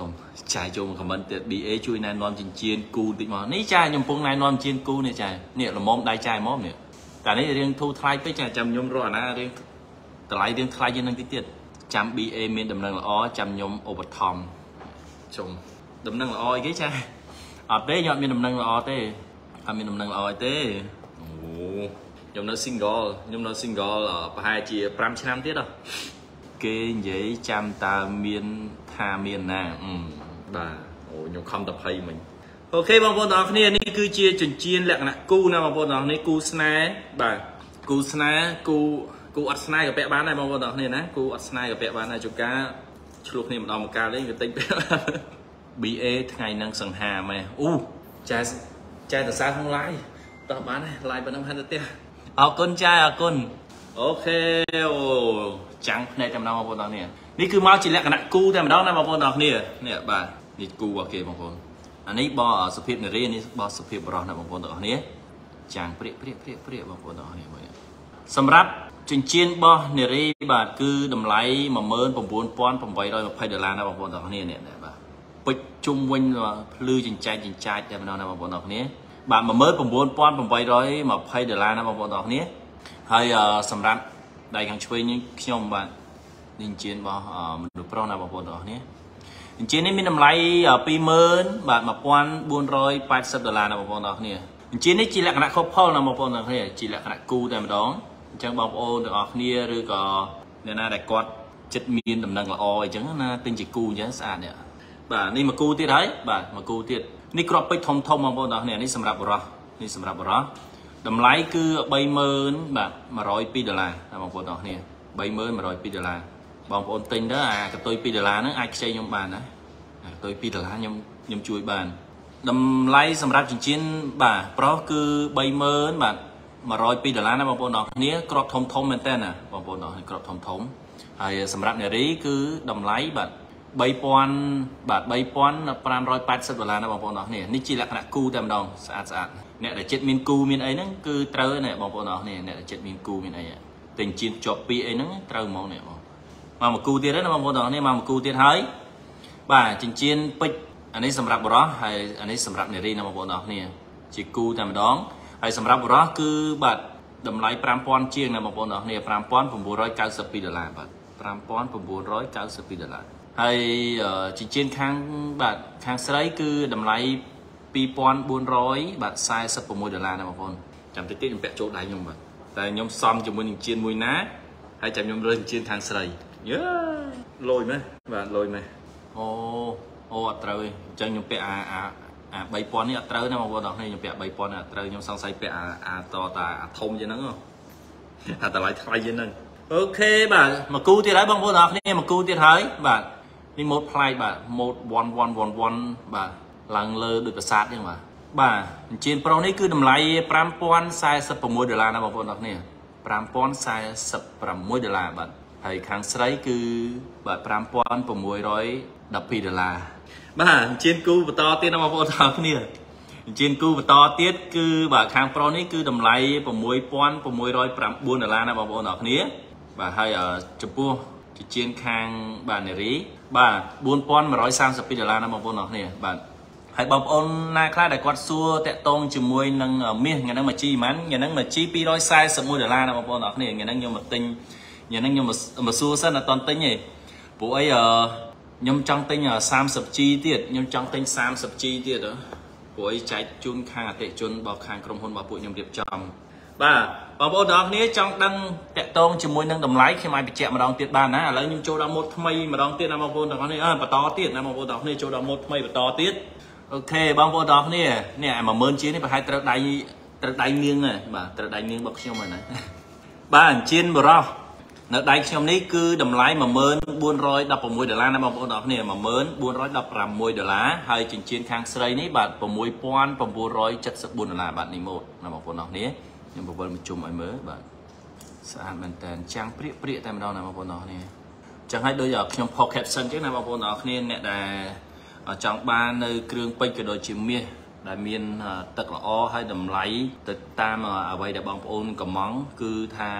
សូមចាយចូលមកខមមិនទៀត BA ជួយណែនាំចិញ្ចៀនគូបន្តិចមកនេះចាខ្ញុំកំពុងណែនាំចិញ្ចៀនគូនេះចានេះល្មមដៃចាយហ្មងនេះតែនេះរៀងធូរថ្លៃពេកចាចាំខ្ញុំរកអាណារៀងតម្លៃរៀងថ្លៃជាងនឹងតិចទៀតចាំ BA មានដំណឹងល្អចាំខ្ញុំឧបត្ថម្ភជុំដំណឹងល្អអីគេចាអត់ទេខ្ញុំអត់មានដំណឹងល្អទេអត់មានដំណឹងល្អអីទេអូខ្ញុំនៅ single ខ្ញុំនៅ single ប្រហែលជា5ឆ្នាំទៀតហ៎ គេនិយាយចាំតើមានថាមានណាអឺបាទអូខ្ញុំខំតភ័យមិញអូខេបងប្អូនទាំងអស់គ្នានេះគឺជាចិញ្ចៀនលក្ខណៈគូណាបងប្អូនទាំងអស់គ្នាគូស្នេហ៍បាទគូស្នេហ៍គូគូអត់ស្នេហ៍ក៏ពាក់បានដែរបងប្អូនទាំងអស់គ្នាណាគូអត់ស្នេហ៍ក៏ពាក់បានដែរជួនកាលឆ្លោះគ្នាម្ដងម្កាលលេងក៏តិចពាក់ BA ថ្ងៃហ្នឹងសង្ហាមែនអូចែចែតសារក្នុង live តោះបានហើយ live ប៉ុណ្ណឹងហាន់ទៅផ្ទះអរគុណចាអរគុណអូខេអូ ចាំងភ្នែកតែម្ដងបងប្អូនទាំងនេះនេះគឺមកជាលក្ខណៈគូតែម្ដងណាបងប្អូនទាំងគ្នានេះបាទនេះគូរបស់គេបងប្អូនអានេះបោសុភាពនារីនេះបោសុភាពបរោះណាបងប្អូនទាំងគ្នាចាំងព្រាកព្រាកព្រាកព្រាកបងប្អូនទាំងគ្នាមើលសម្រាប់ចិញ្ចៀនរបស់នារីបាទគឺតម្លៃ19820ដុល្លារណាបងប្អូនទាំងគ្នានេះបាទពេជ្រជុំវិញភ្លឺចិញ្ចែកចិញ្ចាចតែម្ដងណាបងប្អូនទាំងគ្នាបាទ19820ដុល្លារណាបងប្អូនទាំងគ្នាហើយសម្រាប់ ដៃខាងឆ្វេងនេះខ្ញុំបាទនេះអញ្ជើញរបស់មនុស្សប្រុសណាបងប្អូនទាំងអស់គ្នាអញ្ជើញនេះមានតម្លៃ20000បាទ1480ដុល្លារណាបងប្អូនទាំងអស់គ្នាអញ្ជើញនេះជាលក្ខណៈ couple ណាបងប្អូនទាំងអស់គ្នាជាលក្ខណៈគូតែម្ដងអញ្ចឹងបងប្អូនទាំងអស់គ្នាឬក៏អ្នកណាដែលគាត់ចិត្តមានដំណឹងល្អអីចឹងណាទិញជាគូអញ្ចឹងស្អាតនេះបាទនេះមកគូទៀតហើយបាទមកគូទៀតនេះគ្រាប់ពេជ្រធំធំបងប្អូនទាំងអស់គ្នានេះសម្រាប់បរោះនេះសម្រាប់បរោះ តម្លៃគឺ30000បាទ102ដុល្លារបងប្អូនទាំងអស់គ្នា30102ដុល្លារបងប្អូនទិញទៅអាកតុយ2ដុល្លារហ្នឹងអាចខ្ចីខ្ញុំបានណាអាកតុយ2ដុល្លារខ្ញុំខ្ញុំជួយបានតម្លៃសម្រាប់ចិញ្ចៀនបាទប្រុសគឺ30000បាទ102ដុល្លារណាបងប្អូនទាំងគ្នាក្របធំធំមែនតើណាបងប្អូនទាំងក្របធំធំហើយសម្រាប់នារីគឺតម្លៃបាទ3000បាទ3580ដុល្លារណាបងប្អូនទាំងគ្នានេះជាលក្ខណៈគូតែម្ដងស្អាតស្អាត អ្នកដែលចិត្តមានគូមានអីហ្នឹងគឺត្រូវណាបងប្អូនទាំងគ្នាអ្នកដែលចិត្តមានគូមានអីតែជៀនជាប់ពីអីហ្នឹងត្រូវហ្មងនេះបងមកមកគូទៀតណាបងប្អូនទាំងគ្នាមកមកគូទៀតហើយបាទចិញ្ចៀនពេជ្រអានេះសម្រាប់បរោះហើយអានេះសម្រាប់នារីណាបងប្អូនទាំងគ្នាជាគូតែម្ដងហើយសម្រាប់បរោះគឺបាទតម្លៃ5000ជាងណាបងប្អូនទាំងគ្នា5992ដុល្លារបាទ5992ដុល្លារហើយចិញ្ចៀនខាងបាទខាងស្រីគឺតម្លៃ 2400បាទ46ដុល្លារណាបងប្អូនចាំតិចតិចខ្ញុំពាក់ចូលដៃខ្ញុំបាទតែខ្ញុំសំជាមួយនឹងជៀនមួយណាហើយចាំខ្ញុំរើសជៀនខាងស្រីយេលយមែនបាទលយមែនអូអូអត់ត្រូវទេអញ្ចឹងខ្ញុំពាក់អាអាអា3000នេះអត់ត្រូវណាបងប្អូនទាំងគ្នាខ្ញុំពាក់3000នេះអត់ត្រូវខ្ញុំសង្ស័យពាក់អាអាតតាអាធំជាងហ្នឹងអាតម្លៃថ្លៃជាងហ្នឹងអូខេបាទមកគូទៀតហើយបងប្អូនទាំងគ្នាមកគូទៀតហើយបាទនេះម៉ូតប្លែកបាទម៉ូត1111បាទ ឡើងលើដូចប្រាសាទអញ្ចឹងបាទបាទអញ្ជើញប្រុសនេះគឺតម្លៃ5046ដុល្លារណាបងប្អូនទាំងគ្នា5046ដុល្លារបាទហើយខាងស្រីគឺបាទ5612ដុល្លារបាទអញ្ជើញគូបន្តទៀតណាបងប្អូនទាំងគ្នាអញ្ជើញគូបន្តទៀតគឺបាទខាងប្រុសនេះគឺតម្លៃ6609ដុល្លារណាបងប្អូនទាំងគ្នាបាទហើយចំពោះជាជាងខាងបាទនារីបាទ4132ដុល្លារណាបងប្អូនទាំងគ្នាបាទ ហើយបងប្អូនណាខ្លះដែលគាត់សួរតាក់ទងជាមួយនឹងមាសថ្ងៃហ្នឹងមកជីប៉ុន្មានថ្ងៃហ្នឹងមកជី241ដុល្លារណាបងប្អូនទាំងគ្នាថ្ងៃហ្នឹងខ្ញុំមកទិញថ្ងៃហ្នឹងខ្ញុំមកសួរសិនអត់តន់ទិញទេព្រោះអីខ្ញុំចង់ទិញ 30G ទៀតខ្ញុំចង់ទិញ 30G ទៀតព្រោះអីចែកជូនខាងអតិជនរបស់ខាងក្រុមហ៊ុនរបស់ពួកខ្ញុំរៀបចំបាទបងប្អូនទាំងអស់គ្នាចង់ដឹងតាក់ទងជាមួយនឹងតម្លៃខ្ញុំអាចបញ្ជាក់ម្ដងទៀតបានណាឥឡូវខ្ញុំចូលដល់ម៉ូតថ្មីម្ដងទៀតណាបងប្អូនទាំងអស់គ្នាអើបន្តទៀតណាបងប្អូនទាំងអស់គ្នាចូលដល់ម៉ូតថ្មីបន្តទៀត អូខេបងប្អូនទាំងអស់គ្នានេះ10000ជាងនេះប្រហែលត្រូវដៃត្រូវដៃនាងបាទត្រូវដៃនាងរបស់ខ្ញុំហ្នឹងណាបាទអញ្ជៀនបរោះនៅដៃខ្ញុំនេះគឺតម្លៃ14416ដុល្លារណាបងប្អូនទាំងអស់គ្នា14416ដុល្លារហើយចិញ្ចៀនខាងស្រីនេះបាទ6974ដុល្លារបាទនេះម៉ូតណាបងប្អូនទាំងអស់គ្នាខ្ញុំបវលមកជុំឲ្យមើលបាទស្អាតមែនតើចាំងព្រាកព្រាកតែម្ដងណាបងប្អូនទាំងអស់គ្នាចឹងហើយដូចខ្ញុំផុស caption ចឹងណាបងប្អូនទាំងអស់គ្នាអ្នកដែល ចង់បាននៅគ្រឿងពេជ្រក៏ដូចជាមាសដែលមានទឹកល្អហើយតម្លៃទៅតាមអ្វីដែលបងប្អូនកំងគឺថា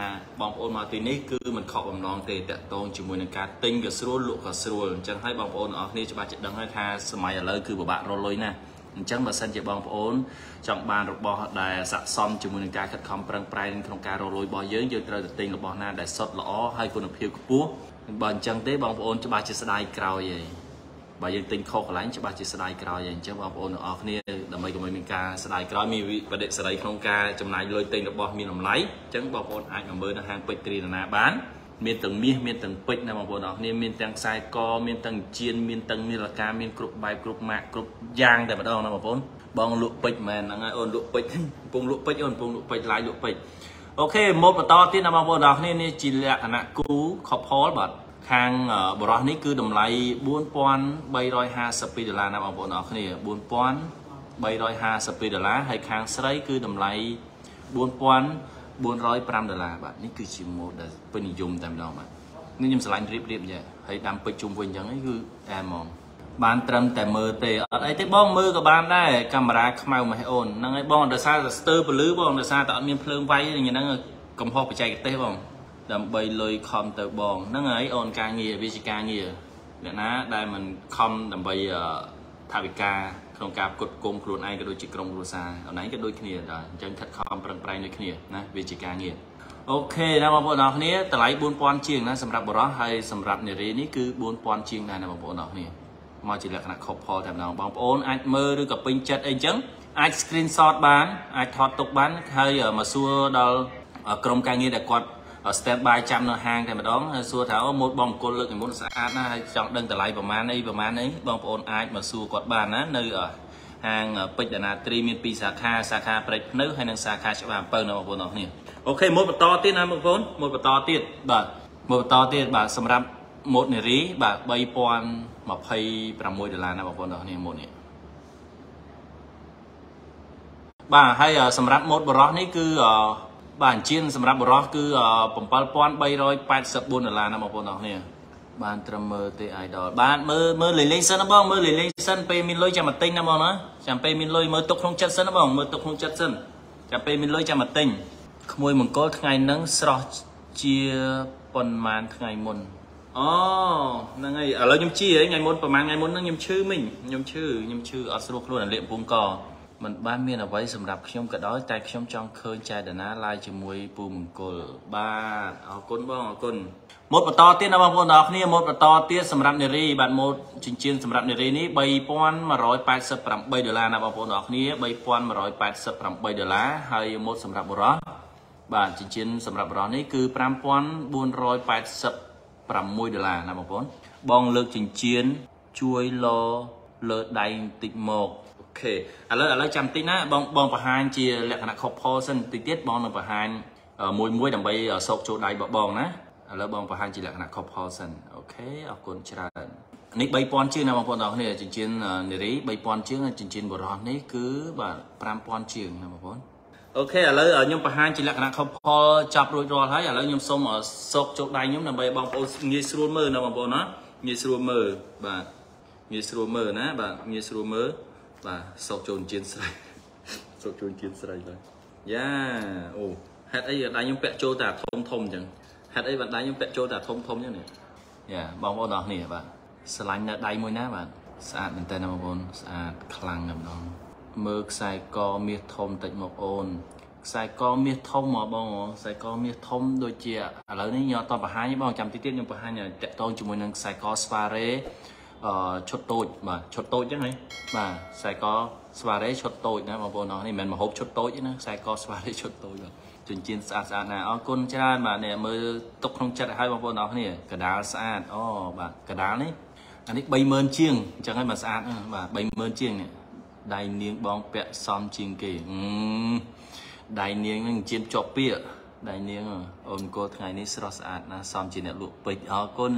បងប្អូនមកទីនេះគឺមិនខកបំណងទេតកតងជាមួយនឹងការទិញក៏ស្រួលលក់ក៏ស្រួលអញ្ចឹងហើយបងប្អូនអរគ្នាច្បាស់ចិត្តដឹងហើយថាសម័យឥឡូវគឺពិបាករកលុយណាស់អញ្ចឹងបើសិនជាបងប្អូនចង់បានរបស់ដែលស័ក្តិសមជាមួយនឹងការខិតខំប្រឹងប្រែងក្នុងការរកលុយរបស់យើងយើងត្រូវតែទិញរបស់ណាដែលសុទ្ធល្អហើយគុណភាពខ្ពស់បើអញ្ចឹងទេបងប្អូនច្បាស់ជាស្ដាយក្រោយឯង បើយើងទិញខុសកន្លែងច្បាស់ជាស្ដាយក្រោយឯងអញ្ចឹងបងប្អូនទាំងអស់គ្នាដើម្បីកុំឲ្យមានការស្ដាយក្រោយមានបដិសេរីក្នុងការចំណាយលុយទិញរបស់មានតម្លៃអញ្ចឹងបងប្អូនអាចមកមើលនៅហាងពេជ្រគ្រីណាបានមានទាំងមាសមានទាំងពេជ្រណាបងប្អូនអរគ្នាមានទាំងខ្សែកមានទាំងជៀនមានទាំងនាឡិកាមានគ្រប់បែបគ្រប់ម៉ាកគ្រប់យ៉ាងតែម្ដងណាបងប្អូនបងលក់ពេជ្រមែនហ្នឹងហើយអូនលក់ពេជ្រកំពុងលក់ពេជ្រអូនកំពុងលក់ពេជ្រឡាយលក់ពេជ្រអូខេមកបន្តទៀតណាបងប្អូនអរគ្នានេះជាលក្ខណៈគូខផលបាទ ខាងបរោះនេះគឺតម្លៃ4352ដុល្លារណាបងប្អូនអរគ្នា4352ដុល្លារហើយខាងស្រីគឺតម្លៃ4000 405ដុល្លារបាទនេះគឺជា mode ដែលពេញនិយមតែម្ដងបាទនេះខ្ញុំឆ្លាញ់រៀបរៀបយ៉ាងហើយដាំពេជ្រជុំវិញអញ្ចឹងគឺអែហ្មងបានត្រឹមតែមើលទេអត់អីទេបងមើលក៏បានដែរកាមេរ៉ាខ្មៅម៉េះអូនហ្នឹងហើយបងដោយសារតែស្ទើរពលឺបងដោយសារតែអត់មានភ្លើងវាយហ្នឹងកំហុសបច្ចេកទេសបង ដើម្បីលុយខំទៅបងហ្នឹងហើយអូនការងារវាជាការងារអ្នកណាដែលមិនខំដើម្បីថាវិការក្នុងការផ្គត់ផ្គង់ខ្លួនឯងក៏ដូចជាក្រុមគ្រួសារអនឡាញក៏ដូចគ្នាដែរអញ្ចឹងខិតខំប្រឹងប្រែងដូចគ្នាណាវាជាការងារអូខេណាបងប្អូនអរគ្នាតម្លៃ4000ជាងណាសម្រាប់បរោះហើយសម្រាប់នារីនេះគឺ4000ជាងដែរណាបងប្អូនអរគ្នាមកជាលក្ខណៈ couple តែម្ដងបងប្អូនអាចមើលឬក៏ពេញចិត្តអីចឹងអាច screenshot បានអាចថតទុកបានហើយមកសួរដល់ក្រុមការងារដែលគាត់ stand by ចាំនៅហាងតែម្ដងហើយសួរថាអូម៉ូតបងអង្គុលលើកនិមន្តស្អាតណាស់ហើយចង់ដឹងតម្លៃប្រមាណអីប្រមាណអីបងប្អូនអាចមកសួរគាត់បានណានៅហាងពេជ្រដាណាត្រីមាន2សាខាសាខាព្រែកភ្នៅហើយនិងសាខាច្បារអំពៅណាបងប្អូនអរគ្នាអូខេម៉ូតបន្តទៀតណាបងប្អូនម៉ូតបន្តទៀតបាទម៉ូតបន្តទៀតបាទសម្រាប់ម៉ូតនារីបាទ3026ដុល្លារណាបងប្អូនអរគ្នាម៉ូតនេះបាទហើយសម្រាប់ម៉ូតបរោះនេះគឺ បាទអញ្ជៀនសម្រាប់បរោះគឺ7384ដុល្លារណាបងប្អូនអរគ្នាបានត្រឹមមើលទេ idol បានមើលមើលលេងលេងសិនណាបងមើលលេងលេងសិនពេលមានលុយចាំមកទិញណាបងណាចាំពេលមានលុយមើលទុកក្នុងចិត្តសិនណាបងមើលទុកក្នុងចិត្តសិនចាំពេលមានលុយចាំមកទិញក្មួយមង្គលថ្ងៃហ្នឹងស្រស់ជាប៉ុន្មានថ្ងៃមុនអូហ្នឹងហើយឥឡូវខ្ញុំជាថ្ងៃមុនប្រហែលថ្ងៃមុនហ្នឹងខ្ញុំឈឺមិញខ្ញុំឈឺខ្ញុំឈឺអត់ស្រួលខ្លួនអាលាកពងក មិនបានមានអ្វីសម្រាប់ខ្ញុំក៏ដោយតែខ្ញុំចង់ឃើញចែដណាឡាយជាមួយពូមង្គលបាទអរគុណបងអរគុណម៉ូតបន្តទៀតណាបងប្អូនទាំងអស់គ្នាម៉ូតបន្តទៀតសម្រាប់នារីបាទម៉ូតចិញ្ចៀនសម្រាប់នារីនេះ3188ដុល្លារណាបងប្អូនទាំងអស់គ្នា3188ដុល្លារហើយម៉ូតសម្រាប់បុរសបាទចិញ្ចៀនសម្រាប់បុរសនេះគឺ5486ដុល្លារណាបងប្អូនបងលើកចិញ្ចៀនជួយលលើដៃបន្តិចមក ខេឥឡូវឥឡូវចាំតិចណាបងបងបង្ហាញជាលក្ខណៈ couple សិនតិចទៀតបងនឹងបង្ហាញមួយមួយដើម្បីសោកចូលដៃរបស់បងណាឥឡូវបងបង្ហាញជាលក្ខណៈ couple សិនអូខេអរគុណច្រើននេះ3000ជាងណាបងប្អូនទាំងអស់គ្នាចិញ្ចៀននារី3000ជាងចិញ្ចៀនបុរសនេះគឺបាទ5000ជាងណាបងប្អូនអូខេឥឡូវខ្ញុំបង្ហាញជាលក្ខណៈ couple ចាប់រួចរាល់ហើយឥឡូវខ្ញុំសូមសោកចូលដៃខ្ញុំដើម្បីបងប្អូនងាយស្រួលមើលណាបងប្អូនណាងាយស្រួលមើលបាទងាយស្រួលមើលណាបាទងាយស្រួលមើល បាទសោកចូលជៀនស្រីសោកចូលជៀនស្រីបាទយ៉ាអូហេតុអីដៃខ្ញុំពាក់ចូលតែធំធំអញ្ចឹងហេតុអីបានដៃខ្ញុំពាក់ចូលតែធំធំអញ្ចឹងនេះយ៉ាបងប្អូនអរគ្នាបាទស្រឡាញ់នៅដៃមួយណាបាទស្អាតមែនតើណាបងប្អូនស្អាតខ្លាំងតែម្ដងមើលខ្សែកមាសធំតិចមកអូនខ្សែកមាសធំមកបងខ្សែកមាសធំដូចជាឥឡូវនេះខ្ញុំអត់តបង្ហាញទេបងចាំតិចទៀតខ្ញុំបង្ហាញតាក់ទងជាមួយនឹងខ្សែកស្វារ៉េអឺ ឈុតតូចបាទឈុតតូចចឹងហ៎បាទខ្សែកស្វារ៉េឈុតតូចណាបងប្អូនអរនេះមិនមែនមហូបឈុតតូចទេណាខ្សែកស្វារ៉េឈុតតូចបាទចិញ្ចៀនស្អាតស្អាតណាអរគុណច្រើនបាទនេះមើលទុកក្នុងចិត្តឲ្យបងប្អូនអរគ្នាកដាលស្អាតអូបាទកដាលនេះអានេះ30000ជាងអញ្ចឹងហើយមកស្អាតបាទ30000ជាងនេះដៃនាងបងពាក់សមជាងគេដៃនាងនឹងជៀនជាប់ពាកដៃនាងអូនកូថ្ងៃនេះស្រស់ស្អាតណាសមជាអ្នកលក់ពេជ្រអរគុណ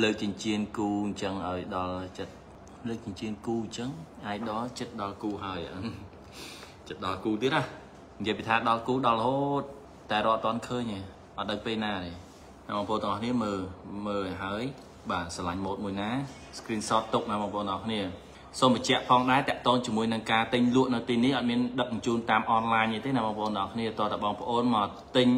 លើកចិញ្ចៀនគូអញ្ចឹងឲ្យដល់ចិត្តលើកចិញ្ចៀនគូអញ្ចឹងអាយដល់ចិត្តដល់គូហើយចិត្តដល់គូទៀតណានិយាយពីថាដល់គូដល់រហូតតែរត់អត់ទាន់ឃើញទេអត់ដឹងពេលណាទេបងប្អូនទាំងអស់គ្នាមើលមើលឲ្យហើយបាទស្រឡាញ់ម៉ូតមួយណា screenshot ទុកណាបងប្អូនទាំងអស់គ្នាសូមបញ្ជាក់ផងដែរតកតងជាមួយនឹងការទិញលក់នៅទីនេះអត់មានដឹកជញ្ជូនតាមអនឡាញទេណាបងប្អូនទាំងគ្នាតើតើបងប្អូនមកទិញ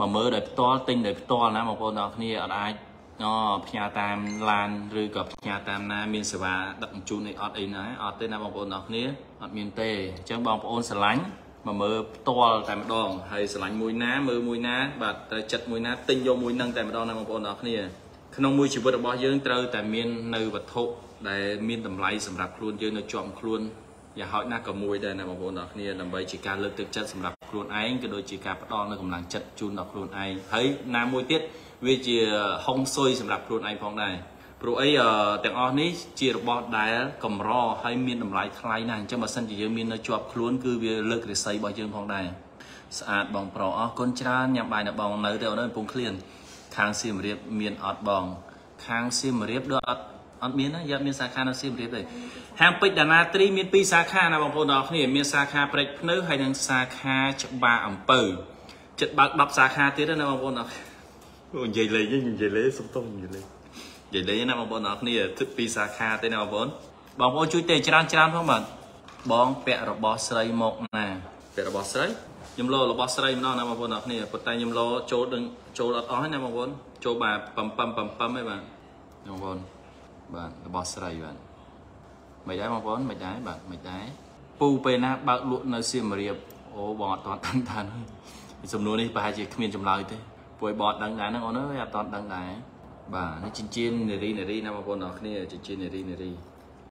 មកមើលដោយផ្ទាល់ទិញដោយផ្ទាល់ណាបងប្អូនទាំងគ្នាអត់អាច អផ្ញើតាមឡានឬក៏ផ្ញើតាមណាមានសេវាដឹកជញ្ជូនអីអត់អីណាអត់ទេណាបងប្អូនទាំងគ្នាអត់មានទេអញ្ចឹងបងប្អូនស្រឡាញ់មកមើលផ្ទាល់តែម្ដងហើយស្រឡាញ់មួយណាមើលមួយណាបាទទៅចិត្តមួយណាទិញយកមួយនឹងតែម្ដងណាបងប្អូនទាំងគ្នាក្នុងមួយជីវិតរបស់យើងត្រូវតែមាននៅវត្ថុដែលមានតម្លៃសម្រាប់ខ្លួនយើងនៅជាប់ខ្លួនយ៉ាងហោចណាស់ក៏មួយដែរណាបងប្អូនទាំងគ្នាដើម្បីជាការលើកទឹកចិត្តសម្រាប់ខ្លួនឯងក៏ដូចជាការផ្ដល់នៅកម្លាំងចិត្តជូនដល់ខ្លួនឯងហើយណាមួយទៀត វាជាហុងស៊ុយសម្រាប់ខ្លួនឯងផងដែរព្រោះអីទាំងអស់នេះជារបស់ដែលកម្រហើយមានតម្លៃថ្លៃណាស់អញ្ចឹងបើសិនជាយើងមាននៅជាប់ខ្លួនគឺវាលើករិស័យរបស់យើងផងដែរស្អាតបងប្រុសអរគុណច្រើនញ៉ាំបាយនៅបងនៅទៅនៅកំពង់ឃ្លានខាងសៀមរាបមានអត់បង ខាងសៀមរាបដូចអត់អត់មានណាយ៉ាត់មានសាខានៅសៀមរាបទេហាងពេជ្រដាណាត្រីមាន2សាខាណាបងប្អូនទាំងអស់គ្នាមានសាខាព្រែកភ្នៅហើយនិងសាខាច្បារអំពៅចិត្តបើក10សាខាទៀតណាបងប្អូនទាំង និយាយលេងនិយាយលេងសុំទុំនិយាយលេងនិយាយលេងណាបងប្អូនទាំងអស់គ្នាទឹកពីសាខាទេណាបងប្អូនបងប្អូនជួយទេច្រើនច្រើនផងបាទបងពាក់របស់ស្រីមកណាពាក់របស់ស្រីខ្ញុំលោរបស់ស្រីម្ដងណាបងប្អូនទាំងអស់គ្នាប៉ុន្តែខ្ញុំលោចូលដឹងចូលអត់អស់ណាបងប្អូនចូលបាទប៉ឹមប៉ឹមប៉ឹមប៉ឹមឯងបាទបងប្អូនបាទរបស់ស្រីបាទមិនដែរបងប្អូនមិនដែរបាទមិនដែរពូពេលណាបើកលក់នៅសៀមរាបអូបងអត់តដឹងថាសំណួរនេះប្រហែលជាគ្មានចម្លើយទេ ពួកឯងបត់ដឹងដែរហ្នឹងអូនអើយអត់តដឹងដែរបាទនេះចិញ្ចៀននារីនារីណាបងប្អូនអរគ្នាចិញ្ចៀននារីនារី